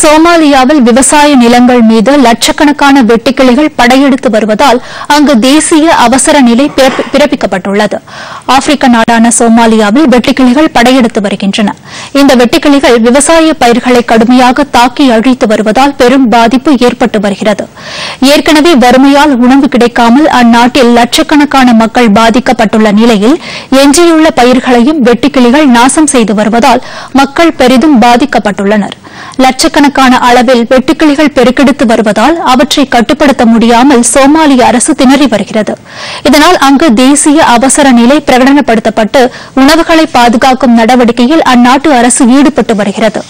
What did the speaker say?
சோமாலியாவில் விவசாய நிலங்கள் மீது லட்சக்கணக்கான வெட்டுக்கிளிகள் படையெடுத்து வருவதால் அங்கு தேசிய அவசர நிலை பிறப்பிக்கப்பட்டுள்ளது. ஆப்பிரிக்க நாடான சோமாலியாவில் வெட்டுக்கிளிகள் படையெடுத்து வருகின்றன. இந்த வெட்டுக்கிளிகள் விவசாய பயிர்களை கடுமையாக தாக்கி அழித்து வருவதால் பெரும் பாதிப்பு ஏற்பட்டு வருகிறது. ஏற்கனவே வறுமையால் உணவு கிடைக்காமல் அந்நாட்டில் லட்சக்கணக்கான மக்கள் பாதிக்கப்பட்டுள்ள நிலையில் எஞ்சியுள்ள பயிர்களையும் வெட்டுக்கிளிகள் நாசம் செய்து வருவதால் மக்கள் பெரிதும் பாதிக்கப்பட்டுள்ளனர். லட்சக்கணக்கான அளவில் வெட்டுக்கிளிகள் பெருக்கெடுத்து வருவதால் அவற்றை கட்டுப்படுத்த முடியாமல் சோமாலிய அரசு திணறி வருகிறது. இதனால் அங்கு தேசிய அவசர நிலை பிரகடனப்படுத்தப்பட்டு உணவுகளை பாதுகாக்கும் நடவடிக்கையில் அந்நாட்டு அரசு ஈடுபட்டு வருகிறது.